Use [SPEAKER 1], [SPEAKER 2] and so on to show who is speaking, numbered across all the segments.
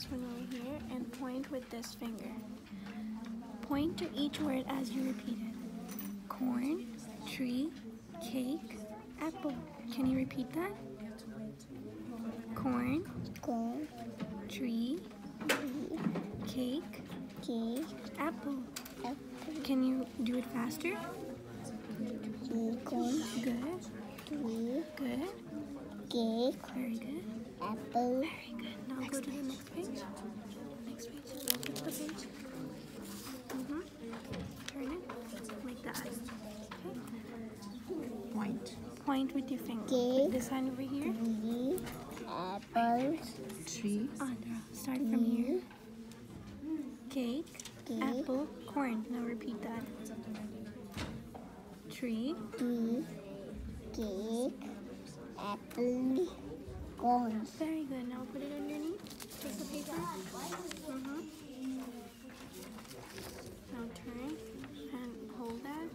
[SPEAKER 1] this one over here and point with this finger. Point to each word as you repeat it. Corn, tree, cake, apple. Can you repeat that? Corn,
[SPEAKER 2] Corn,
[SPEAKER 1] tree, cake,
[SPEAKER 2] cake,
[SPEAKER 1] apple.
[SPEAKER 2] apple,
[SPEAKER 1] Can you do it faster?
[SPEAKER 2] corn,
[SPEAKER 1] Good,
[SPEAKER 2] tree,
[SPEAKER 1] good,
[SPEAKER 2] cake,
[SPEAKER 1] very good,
[SPEAKER 2] apple,
[SPEAKER 1] very good. Now go to the next page. Next page. Flip the page. Mm-hmm. Turn it like that. Okay.
[SPEAKER 3] Point.
[SPEAKER 1] Point with your finger.
[SPEAKER 2] Okay.
[SPEAKER 1] Like this hand over here. Mm-hmm.
[SPEAKER 2] tree, apple,
[SPEAKER 3] Tree.
[SPEAKER 1] Aadhira, start from mm-hmm. here. Cake,
[SPEAKER 2] Cake.
[SPEAKER 1] apple, corn. Now repeat that. Tree,
[SPEAKER 2] tree, cake, apple, corn.
[SPEAKER 1] very good. Now put it underneath. Take the paper. Mm-hmm. Now turn and hold that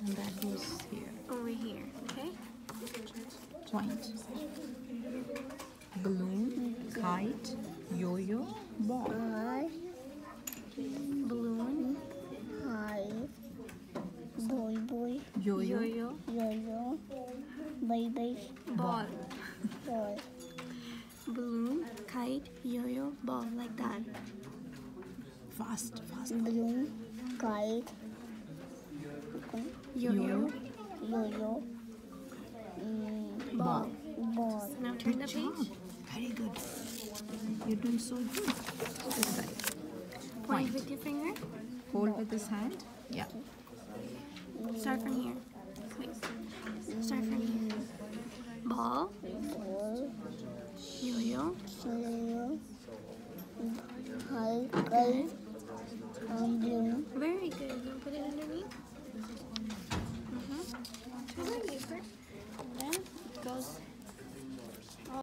[SPEAKER 3] And that goes here.
[SPEAKER 1] over here. Okay.
[SPEAKER 3] Point. Balloon. Kite. Yo-yo. Ball.
[SPEAKER 2] Ball,
[SPEAKER 1] Balloon,
[SPEAKER 2] hive, boy, boy,
[SPEAKER 3] Yo-yo.
[SPEAKER 1] yo-yo,
[SPEAKER 2] yo-yo, baby,
[SPEAKER 1] ball.
[SPEAKER 2] ball,
[SPEAKER 1] Balloon, kite, yo-yo, ball. Like that.
[SPEAKER 3] Fast. Fast.
[SPEAKER 2] balloon, kite,
[SPEAKER 1] Yo-yo,
[SPEAKER 2] yo-yo, mm,
[SPEAKER 1] ball.
[SPEAKER 2] ball,
[SPEAKER 1] Now turn the
[SPEAKER 3] job.
[SPEAKER 1] page.
[SPEAKER 3] Very good. You're doing so good. This guy.
[SPEAKER 1] Point
[SPEAKER 3] Point.
[SPEAKER 1] with your finger.
[SPEAKER 3] Hold with this hand. Yeah.
[SPEAKER 1] Start from here. Please. Start from here. Ball, yo-yo,
[SPEAKER 2] yo-yo, kite, um,
[SPEAKER 1] Very good. Now put it underneath. Mm-hmm. Turn the paper. Then it goes